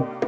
you